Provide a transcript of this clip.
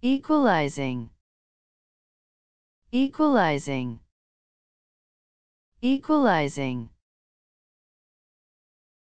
equalizing. Equalizing. Equalizing.